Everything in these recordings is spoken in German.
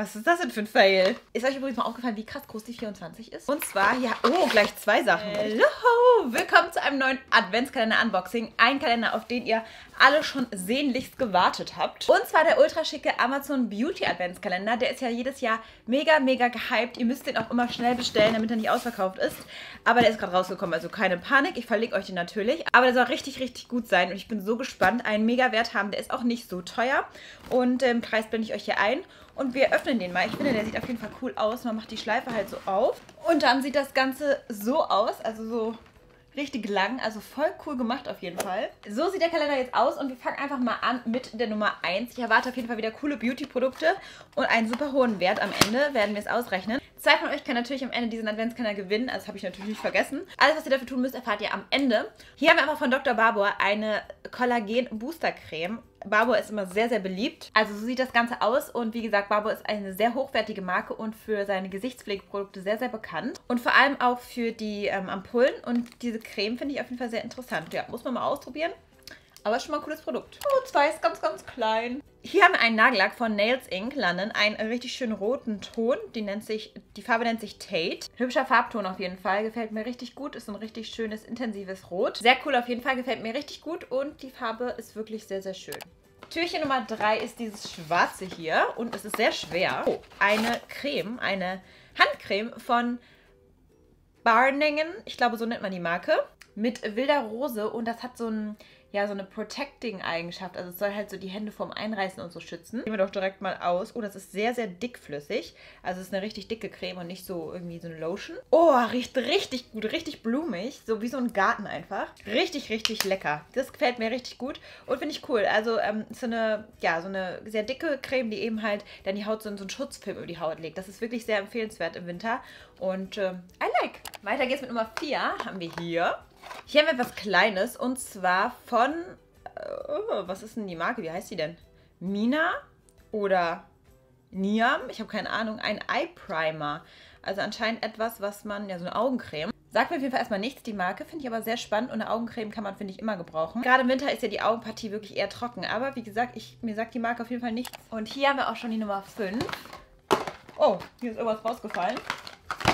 Was ist das denn für ein Fail? Ist euch übrigens mal aufgefallen, wie krass groß die 24 ist? Und zwar, ja, oh, gleich zwei Sachen. Hallo, willkommen zu einem neuen Adventskalender-Unboxing. Ein Kalender, auf den ihr alle schon sehnlichst gewartet habt. Und zwar der ultra schicke Amazon Beauty Adventskalender. Der ist ja jedes Jahr mega, mega gehypt. Ihr müsst den auch immer schnell bestellen, damit er nicht ausverkauft ist. Aber der ist gerade rausgekommen, also keine Panik. Ich verlinke euch den natürlich. Aber der soll richtig, richtig gut sein. Und ich bin so gespannt. Einen mega Wert haben. Der ist auch nicht so teuer. Und im ähm, Preis blende ich euch hier ein. Und wir öffnen den mal. Ich finde, der sieht auf jeden Fall cool aus. Man macht die Schleife halt so auf. Und dann sieht das Ganze so aus. Also so richtig lang. Also voll cool gemacht auf jeden Fall. So sieht der Kalender jetzt aus. Und wir fangen einfach mal an mit der Nummer 1. Ich erwarte auf jeden Fall wieder coole Beauty-Produkte. Und einen super hohen Wert am Ende werden wir es ausrechnen. Zwei von euch können natürlich am Ende diesen Adventskalender gewinnen. Also das habe ich natürlich nicht vergessen. Alles, was ihr dafür tun müsst, erfahrt ihr am Ende. Hier haben wir einfach von Dr. Barbour eine Kollagen-Booster-Creme. Barbour ist immer sehr, sehr beliebt. Also so sieht das Ganze aus. Und wie gesagt, Barbour ist eine sehr hochwertige Marke und für seine Gesichtspflegeprodukte sehr, sehr bekannt. Und vor allem auch für die ähm, Ampullen. Und diese Creme finde ich auf jeden Fall sehr interessant. Ja, muss man mal ausprobieren. Aber ist schon mal ein cooles Produkt. Oh, zwei ist ganz, ganz klein. Hier haben wir einen Nagellack von Nails Inc. London. Einen richtig schönen roten Ton. Die, nennt sich, die Farbe nennt sich Tate. Hübscher Farbton auf jeden Fall. Gefällt mir richtig gut. Ist ein richtig schönes, intensives Rot. Sehr cool auf jeden Fall. Gefällt mir richtig gut. Und die Farbe ist wirklich sehr, sehr schön. Türchen Nummer 3 ist dieses schwarze hier. Und es ist sehr schwer. Oh, eine Creme. Eine Handcreme von Barningen. Ich glaube, so nennt man die Marke. Mit wilder Rose. Und das hat so ein ja, so eine Protecting-Eigenschaft. Also es soll halt so die Hände vorm Einreißen und so schützen. Nehmen wir doch direkt mal aus. Oh, das ist sehr, sehr dickflüssig. Also es ist eine richtig dicke Creme und nicht so irgendwie so eine Lotion. Oh, riecht richtig gut, richtig blumig. So wie so ein Garten einfach. Richtig, richtig lecker. Das gefällt mir richtig gut und finde ich cool. Also ähm, so eine, ja, so eine sehr dicke Creme, die eben halt dann die Haut so, so einen Schutzfilm über die Haut legt. Das ist wirklich sehr empfehlenswert im Winter. Und ähm, I like. Weiter geht's mit Nummer 4. Haben wir hier hier haben wir etwas Kleines und zwar von, oh, was ist denn die Marke? Wie heißt die denn? Mina oder Niam? Ich habe keine Ahnung. Ein Eye Primer. Also anscheinend etwas, was man, ja so eine Augencreme. Sagt mir auf jeden Fall erstmal nichts, die Marke. Finde ich aber sehr spannend und eine Augencreme kann man, finde ich, immer gebrauchen. Gerade im Winter ist ja die Augenpartie wirklich eher trocken. Aber wie gesagt, ich, mir sagt die Marke auf jeden Fall nichts. Und hier haben wir auch schon die Nummer 5. Oh, hier ist irgendwas rausgefallen.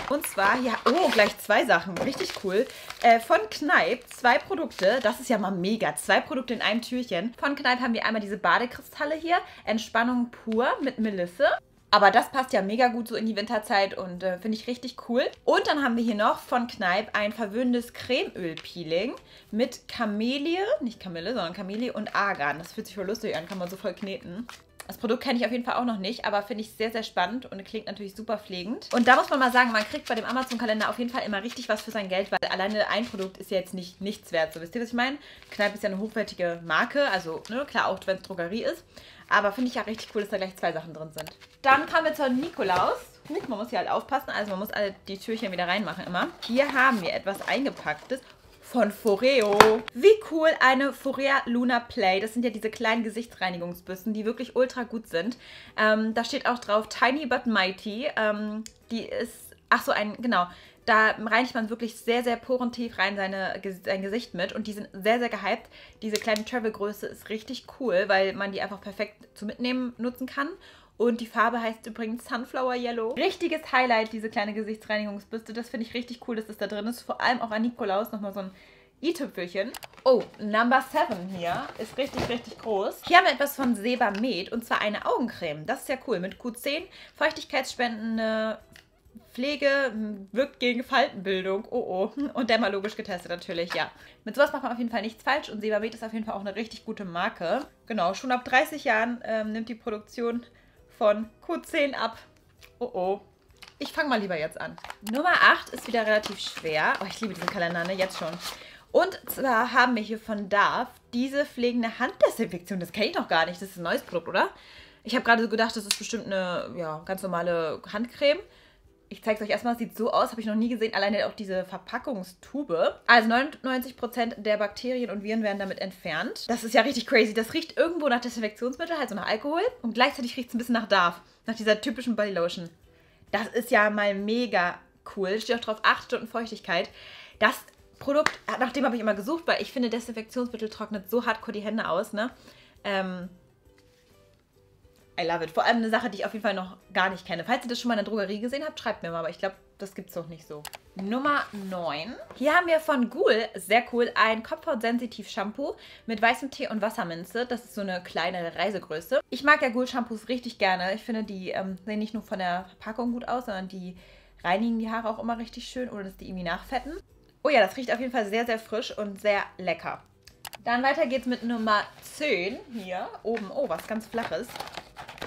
Und zwar, ja, oh, gleich zwei Sachen. Richtig cool. Äh, von Kneipp zwei Produkte. Das ist ja mal mega. Zwei Produkte in einem Türchen. Von Kneipp haben wir einmal diese Badekristalle hier. Entspannung pur mit Melisse. Aber das passt ja mega gut so in die Winterzeit und äh, finde ich richtig cool. Und dann haben wir hier noch von Kneipp ein verwöhnendes Cremeöl-Peeling mit Kamelie, nicht Kamille, sondern Kamelie und Argan. Das fühlt sich voll lustig an, kann man so voll kneten. Das Produkt kenne ich auf jeden Fall auch noch nicht, aber finde ich sehr, sehr spannend und klingt natürlich super pflegend. Und da muss man mal sagen, man kriegt bei dem Amazon-Kalender auf jeden Fall immer richtig was für sein Geld, weil alleine ein Produkt ist ja jetzt nicht nichts wert. So, wisst ihr, was ich meine? Kneipp ist ja eine hochwertige Marke, also ne, klar, auch wenn es Drogerie ist. Aber finde ich ja richtig cool, dass da gleich zwei Sachen drin sind. Dann kommen wir zur Nikolaus. Huch, man muss hier halt aufpassen, also man muss alle die Türchen wieder reinmachen immer. Hier haben wir etwas eingepacktes von Foreo. Wie cool eine Forea Luna Play. Das sind ja diese kleinen Gesichtsreinigungsbürsten, die wirklich ultra gut sind. Ähm, da steht auch drauf Tiny but Mighty. Ähm, die ist, ach so, ein, genau. Da reinigt man wirklich sehr, sehr porentief rein seine, sein Gesicht mit. Und die sind sehr, sehr gehypt. Diese kleine Travel-Größe ist richtig cool, weil man die einfach perfekt zum Mitnehmen nutzen kann. Und die Farbe heißt übrigens Sunflower Yellow. Richtiges Highlight, diese kleine Gesichtsreinigungsbürste. Das finde ich richtig cool, dass das da drin ist. Vor allem auch an Nikolaus nochmal so ein i-Tüpfelchen. Oh, Number 7 hier ist richtig, richtig groß. Hier haben wir etwas von Sebamed und zwar eine Augencreme. Das ist ja cool. Mit Q10, feuchtigkeitsspendende Pflege, wirkt gegen Faltenbildung. Oh, oh. Und dermalogisch getestet natürlich, ja. Mit sowas macht man auf jeden Fall nichts falsch und Sebamed ist auf jeden Fall auch eine richtig gute Marke. Genau, schon ab 30 Jahren ähm, nimmt die Produktion von Q10 ab. Oh oh. Ich fange mal lieber jetzt an. Nummer 8 ist wieder relativ schwer. Oh, ich liebe diesen Kalender, ne? Jetzt schon. Und zwar haben wir hier von Darf diese pflegende Handdesinfektion. Das kenne ich noch gar nicht. Das ist ein neues Produkt, oder? Ich habe gerade so gedacht, das ist bestimmt eine ja, ganz normale Handcreme. Ich zeige es euch erstmal, es sieht so aus, habe ich noch nie gesehen. Alleine auch diese Verpackungstube. Also 99% der Bakterien und Viren werden damit entfernt. Das ist ja richtig crazy. Das riecht irgendwo nach Desinfektionsmittel, halt so nach Alkohol. Und gleichzeitig riecht es ein bisschen nach Darf. Nach dieser typischen Bodylotion. Das ist ja mal mega cool. Steht auch drauf, 8 Stunden Feuchtigkeit. Das Produkt, nach dem habe ich immer gesucht, weil ich finde, Desinfektionsmittel trocknet so hardcore die Hände aus, ne? Ähm, I love it. Vor allem eine Sache, die ich auf jeden Fall noch gar nicht kenne. Falls ihr das schon mal in der Drogerie gesehen habt, schreibt mir mal. Aber ich glaube, das gibt es noch nicht so. Nummer 9. Hier haben wir von Ghoul, sehr cool, ein Kopfhaut-Sensitiv-Shampoo mit weißem Tee und Wasserminze. Das ist so eine kleine Reisegröße. Ich mag ja Ghoul-Shampoos richtig gerne. Ich finde, die ähm, sehen nicht nur von der Packung gut aus, sondern die reinigen die Haare auch immer richtig schön, ohne dass die irgendwie nachfetten. Oh ja, das riecht auf jeden Fall sehr, sehr frisch und sehr lecker. Dann weiter geht's mit Nummer 10. Hier oben. Oh, was ganz flaches.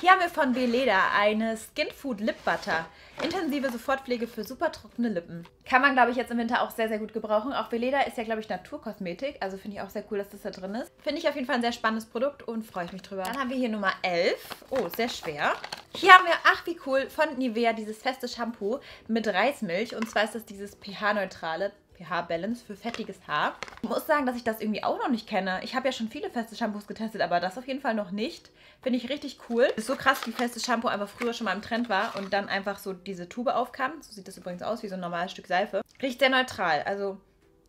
Hier haben wir von Beleda eine Skin Food Lip Butter. Intensive Sofortpflege für super trockene Lippen. Kann man, glaube ich, jetzt im Winter auch sehr, sehr gut gebrauchen. Auch Beleda ist ja, glaube ich, Naturkosmetik. Also finde ich auch sehr cool, dass das da drin ist. Finde ich auf jeden Fall ein sehr spannendes Produkt und freue ich mich drüber. Dann haben wir hier Nummer 11. Oh, sehr schwer. Hier haben wir, ach wie cool, von Nivea dieses feste Shampoo mit Reismilch. Und zwar ist das dieses pH-neutrale pH-Balance für fettiges Haar. Ich muss sagen, dass ich das irgendwie auch noch nicht kenne. Ich habe ja schon viele feste Shampoos getestet, aber das auf jeden Fall noch nicht. Finde ich richtig cool. Ist so krass, wie festes Shampoo einfach früher schon mal im Trend war und dann einfach so diese Tube aufkam. So sieht das übrigens aus, wie so ein normales Stück Seife. Riecht sehr neutral, also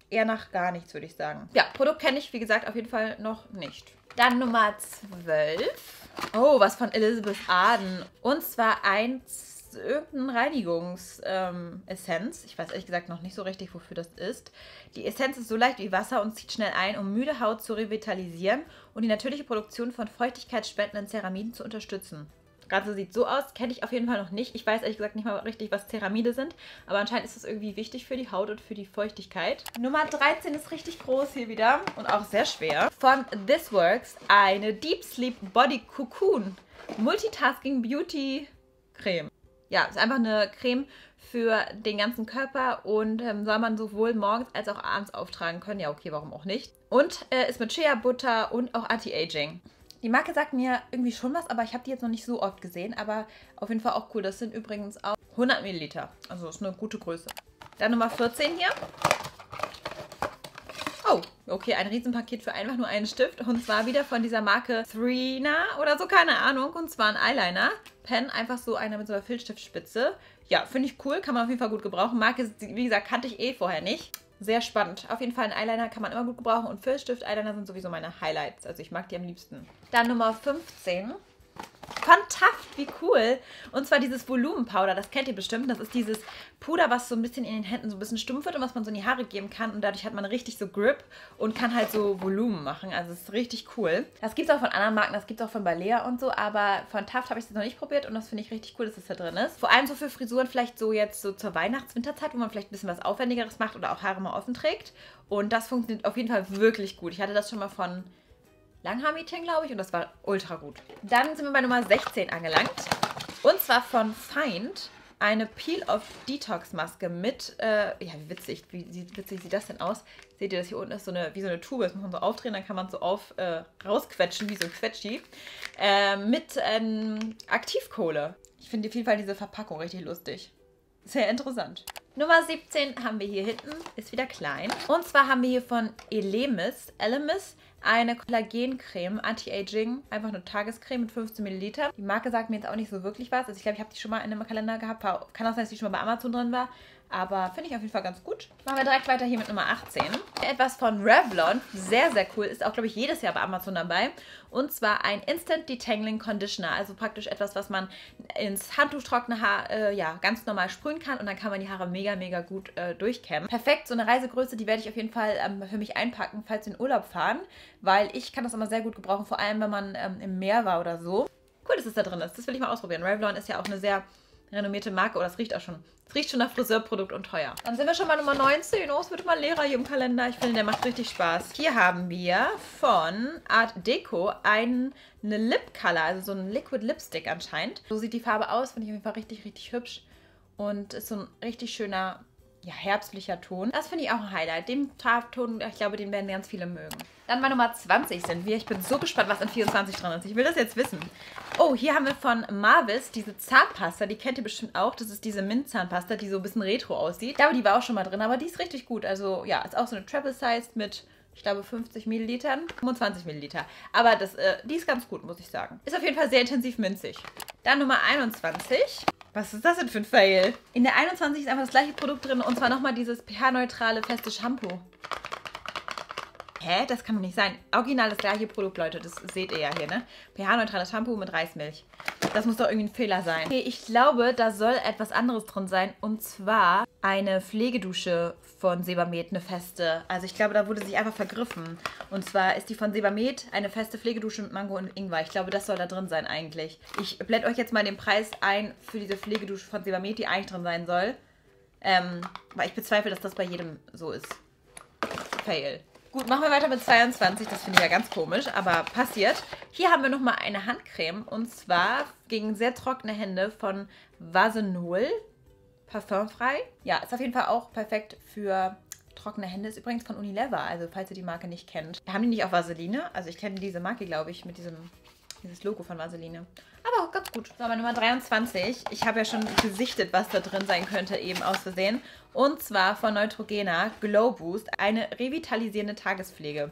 eher nach gar nichts, würde ich sagen. Ja, Produkt kenne ich, wie gesagt, auf jeden Fall noch nicht. Dann Nummer 12. Oh, was von Elizabeth Arden. Und zwar irgendeine Reinigungsessenz. Ähm, ich weiß ehrlich gesagt noch nicht so richtig, wofür das ist. Die Essenz ist so leicht wie Wasser und zieht schnell ein, um müde Haut zu revitalisieren und die natürliche Produktion von feuchtigkeitsspendenden Ceramiden zu unterstützen. Gerade sieht so aus, kenne ich auf jeden Fall noch nicht. Ich weiß ehrlich gesagt nicht mal richtig, was Ceramide sind, aber anscheinend ist das irgendwie wichtig für die Haut und für die Feuchtigkeit. Nummer 13 ist richtig groß hier wieder und auch sehr schwer. Von This Works eine Deep Sleep Body Cocoon Multitasking Beauty Creme ja, ist einfach eine Creme für den ganzen Körper und ähm, soll man sowohl morgens als auch abends auftragen können. Ja, okay, warum auch nicht. Und äh, ist mit Shea Butter und auch Anti-Aging. Die Marke sagt mir irgendwie schon was, aber ich habe die jetzt noch nicht so oft gesehen. Aber auf jeden Fall auch cool. Das sind übrigens auch 100 Milliliter. Also ist eine gute Größe. Dann Nummer 14 hier. Okay, ein Riesenpaket für einfach nur einen Stift. Und zwar wieder von dieser Marke Thrina oder so, keine Ahnung. Und zwar ein Eyeliner. Pen, einfach so einer mit so einer Filzstiftspitze. Ja, finde ich cool, kann man auf jeden Fall gut gebrauchen. Marke, wie gesagt, kannte ich eh vorher nicht. Sehr spannend. Auf jeden Fall ein Eyeliner kann man immer gut gebrauchen. Und Filzstift-Eyeliner sind sowieso meine Highlights. Also ich mag die am liebsten. Dann Nummer 15. Von Taft, wie cool. Und zwar dieses Volumenpowder, das kennt ihr bestimmt. Das ist dieses Puder, was so ein bisschen in den Händen so ein bisschen stumpf wird und was man so in die Haare geben kann. Und dadurch hat man richtig so Grip und kann halt so Volumen machen. Also es ist richtig cool. Das gibt es auch von anderen Marken, das gibt es auch von Balea und so. Aber von Taft habe ich es noch nicht probiert und das finde ich richtig cool, dass es das da drin ist. Vor allem so für Frisuren vielleicht so jetzt so zur Weihnachts-Winterzeit, wo man vielleicht ein bisschen was Aufwendigeres macht oder auch Haare mal offen trägt. Und das funktioniert auf jeden Fall wirklich gut. Ich hatte das schon mal von Langhaar-Meeting, glaube ich. Und das war ultra gut. Dann sind wir bei Nummer 16 angelangt. Und zwar von Find eine Peel-Off-Detox-Maske mit, äh, ja, wie witzig, wie, wie, witzig sieht das denn aus? Seht ihr, das hier unten ist so eine, wie so eine Tube, das muss man so aufdrehen, dann kann man so auf, äh, rausquetschen, wie so ein Quetschi, äh, mit ähm, Aktivkohle. Ich finde auf jeden Fall diese Verpackung richtig lustig. Sehr interessant. Nummer 17 haben wir hier hinten, ist wieder klein. Und zwar haben wir hier von Elemis, Elemis eine Kollagencreme, Anti-Aging, einfach eine Tagescreme mit 15 Milliliter. Die Marke sagt mir jetzt auch nicht so wirklich was. Also ich glaube, ich habe die schon mal in einem Kalender gehabt. Kann auch sein, dass die schon mal bei Amazon drin war. Aber finde ich auf jeden Fall ganz gut. Machen wir direkt weiter hier mit Nummer 18. Etwas von Revlon. Sehr, sehr cool. Ist auch, glaube ich, jedes Jahr bei Amazon dabei. Und zwar ein Instant Detangling Conditioner. Also praktisch etwas, was man ins handtuchtrockene Haar äh, ja, ganz normal sprühen kann. Und dann kann man die Haare mega, mega gut äh, durchkämmen. Perfekt. So eine Reisegröße, die werde ich auf jeden Fall ähm, für mich einpacken, falls wir in Urlaub fahren. Weil ich kann das immer sehr gut gebrauchen. Vor allem, wenn man ähm, im Meer war oder so. Cool, dass es da drin ist. Das will ich mal ausprobieren. Revlon ist ja auch eine sehr renommierte Marke. Oh, das riecht auch schon. Es riecht schon nach Friseurprodukt und teuer. Dann sind wir schon bei Nummer 19. Oh, es wird mal leerer hier im Kalender. Ich finde, der macht richtig Spaß. Hier haben wir von Art Deco einen, eine Lip Color, also so ein Liquid Lipstick anscheinend. So sieht die Farbe aus. Finde ich auf jeden Fall richtig, richtig hübsch. Und ist so ein richtig schöner ja, herbstlicher Ton. Das finde ich auch ein Highlight. Den Farbton, ich glaube, den werden ganz viele mögen. Dann bei Nummer 20 sind wir. Ich bin so gespannt, was in 24 drin ist. Ich will das jetzt wissen. Oh, hier haben wir von Marvis diese Zahnpasta. Die kennt ihr bestimmt auch. Das ist diese Mint-Zahnpasta, die so ein bisschen retro aussieht. Ich glaube, die war auch schon mal drin, aber die ist richtig gut. Also ja, ist auch so eine Travel Size mit ich glaube 50 Millilitern, 25 Milliliter. Aber das, äh, die ist ganz gut, muss ich sagen. Ist auf jeden Fall sehr intensiv minzig. Dann Nummer 21. Was ist das denn für ein Fail? In der 21 ist einfach das gleiche Produkt drin und zwar nochmal dieses pH-neutrale feste Shampoo. Hä? Das kann doch nicht sein. Original das gleiche Produkt, Leute. Das seht ihr ja hier, ne? pH-neutrales Shampoo mit Reismilch. Das muss doch irgendwie ein Fehler sein. Okay, ich glaube, da soll etwas anderes drin sein. Und zwar eine Pflegedusche von Sebamed, eine feste. Also ich glaube, da wurde sich einfach vergriffen. Und zwar ist die von Sebamed eine feste Pflegedusche mit Mango und Ingwer. Ich glaube, das soll da drin sein eigentlich. Ich blende euch jetzt mal den Preis ein für diese Pflegedusche von Sebamed, die eigentlich drin sein soll. Ähm, weil ich bezweifle, dass das bei jedem so ist. Fail. Gut, machen wir weiter mit 22. Das finde ich ja ganz komisch, aber passiert. Hier haben wir nochmal eine Handcreme und zwar gegen sehr trockene Hände von Vasenol. Parfumfrei. Ja, ist auf jeden Fall auch perfekt für trockene Hände. Ist übrigens von Unilever, also falls ihr die Marke nicht kennt. Haben die nicht auch Vaseline? Also ich kenne diese Marke, glaube ich, mit diesem dieses Logo von Vaseline. Aber auch ganz gut. So, aber Nummer 23. Ich habe ja schon gesichtet, was da drin sein könnte, eben aus Versehen. Und zwar von Neutrogena Glow Boost, eine revitalisierende Tagespflege.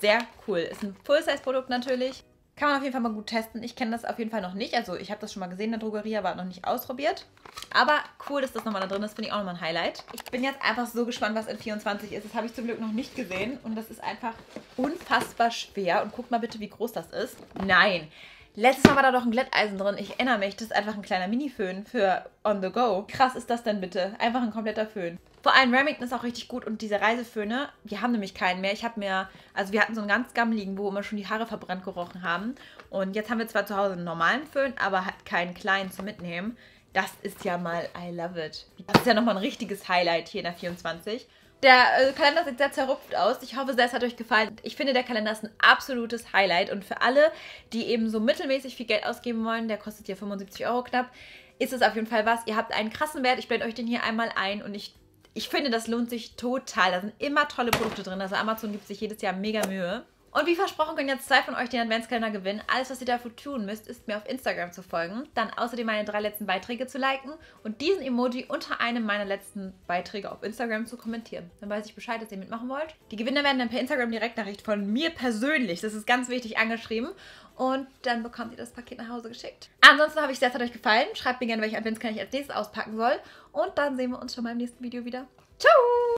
Sehr cool. Ist ein Full-Size-Produkt natürlich. Kann man auf jeden Fall mal gut testen. Ich kenne das auf jeden Fall noch nicht. Also ich habe das schon mal gesehen in der Drogerie, aber noch nicht ausprobiert. Aber cool, dass das nochmal da drin ist. Finde ich auch nochmal ein Highlight. Ich bin jetzt einfach so gespannt, was in 24 ist. Das habe ich zum Glück noch nicht gesehen. Und das ist einfach unfassbar schwer. Und guckt mal bitte, wie groß das ist. Nein. Letztes Mal war da doch ein Glätteisen drin. Ich erinnere mich, das ist einfach ein kleiner Mini-Föhn für on the go. Krass ist das denn bitte? Einfach ein kompletter Föhn. Vor allem Remington ist auch richtig gut und diese Reiseföhne, die haben nämlich keinen mehr. Ich habe mir, also wir hatten so einen ganz gammeligen, wo immer schon die Haare verbrannt gerochen haben. Und jetzt haben wir zwar zu Hause einen normalen Föhn, aber hat keinen kleinen zum Mitnehmen. Das ist ja mal, I love it. Das ist ja nochmal ein richtiges Highlight hier in der 24. Der äh, Kalender sieht sehr zerrupft aus. Ich hoffe sehr, es hat euch gefallen. Ich finde, der Kalender ist ein absolutes Highlight. Und für alle, die eben so mittelmäßig viel Geld ausgeben wollen, der kostet ja 75 Euro knapp, ist es auf jeden Fall was. Ihr habt einen krassen Wert. Ich blende euch den hier einmal ein und ich, ich finde, das lohnt sich total. Da sind immer tolle Produkte drin. Also Amazon gibt sich jedes Jahr mega Mühe. Und wie versprochen können jetzt zwei von euch den Adventskalender gewinnen. Alles, was ihr dafür tun müsst, ist mir auf Instagram zu folgen, dann außerdem meine drei letzten Beiträge zu liken und diesen Emoji unter einem meiner letzten Beiträge auf Instagram zu kommentieren. Dann weiß ich Bescheid, dass ihr mitmachen wollt. Die Gewinner werden dann per Instagram Direktnachricht von mir persönlich, das ist ganz wichtig, angeschrieben. Und dann bekommt ihr das Paket nach Hause geschickt. Ansonsten habe ich sehr, hat euch gefallen. Schreibt mir gerne, welche Adventskalender ich als nächstes auspacken soll. Und dann sehen wir uns schon mal im nächsten Video wieder. Ciao!